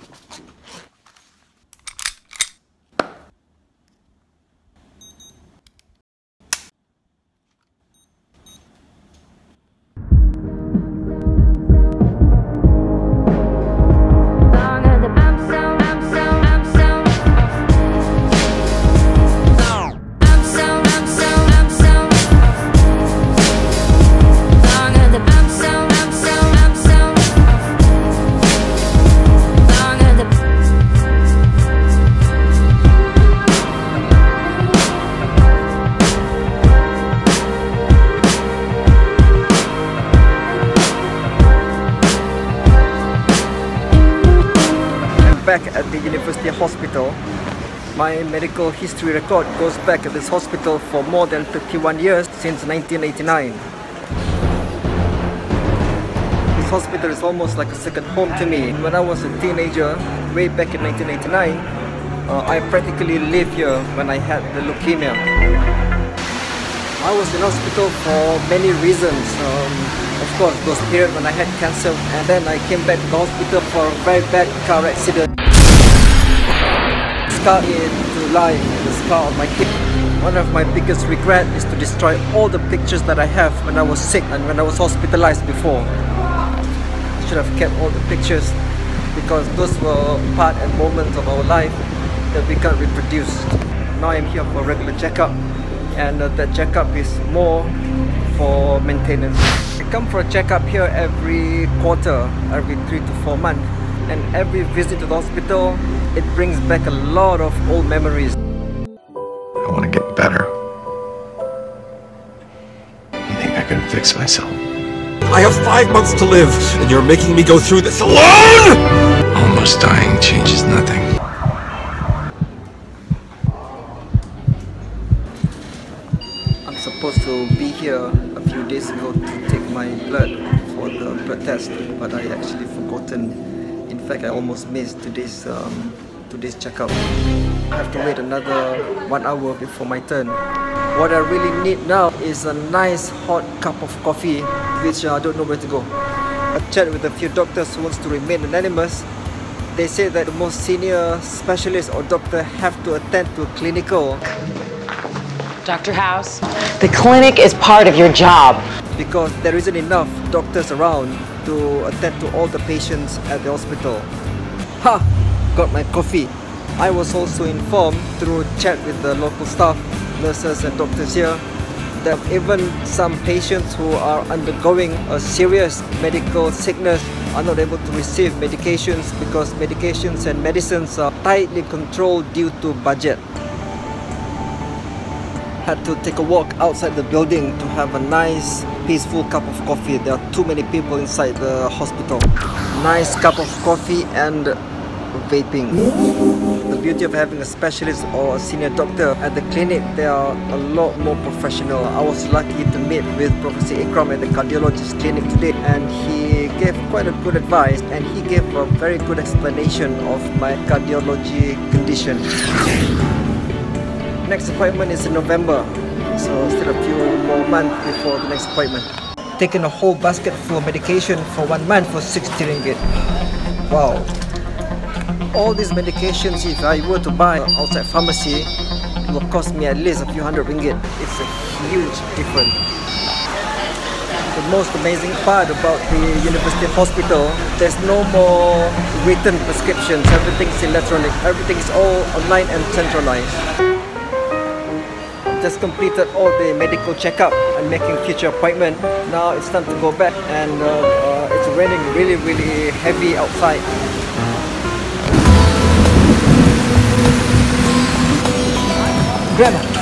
you back at the University Hospital. My medical history record goes back at this hospital for more than 51 years since 1989. This hospital is almost like a second home to me. When I was a teenager, way back in 1989, uh, I practically lived here when I had the leukemia. I was in hospital for many reasons. Um, of course, those periods when I had cancer and then I came back to the hospital for a very bad car accident. Life, the scar my hip. One of my biggest regret is to destroy all the pictures that I have when I was sick and when I was hospitalized before. I should have kept all the pictures because those were part and moments of our life that we can't reproduce. Now I'm here for a regular checkup and uh, that checkup is more for maintenance. I come for a checkup here every quarter, every three to four months and every visit to the hospital it brings back a lot of old memories. I want to get better. You think I can fix myself? I have five months to live, and you're making me go through this alone! Almost dying changes nothing. I'm supposed to be here a few days ago to take my blood for the blood test, but I actually forgotten. In fact, I almost missed today's um, today's checkup. I have to wait another one hour before my turn. What I really need now is a nice hot cup of coffee, which uh, I don't know where to go. I chat with a few doctors who wants to remain anonymous. They say that the most senior specialist or doctor have to attend to a clinical Dr. House, the clinic is part of your job. because there isn't enough doctors around to attend to all the patients at the hospital. Ha! Got my coffee. I was also informed through chat with the local staff, nurses and doctors here that even some patients who are undergoing a serious medical sickness are not able to receive medications because medications and medicines are tightly controlled due to budget had to take a walk outside the building to have a nice peaceful cup of coffee. There are too many people inside the hospital. Nice cup of coffee and vaping. The beauty of having a specialist or a senior doctor at the clinic they are a lot more professional. I was lucky to meet with professor ikram at the cardiologist clinic today and he gave quite a good advice and he gave a very good explanation of my cardiology condition. Next appointment is in November, so still a few more months before the next appointment. Taking a whole basket full of medication for one month for 60 ringgit. Wow. All these medications, if I were to buy outside pharmacy, it will cost me at least a few hundred ringgit. It's a huge difference. The most amazing part about the university hospital, there's no more written prescriptions. Everything's electronic. Everything is all online and centralized just completed all the medical checkup and making future appointment. Now it's time to go back and uh, uh, it's raining really really heavy outside. Grandma.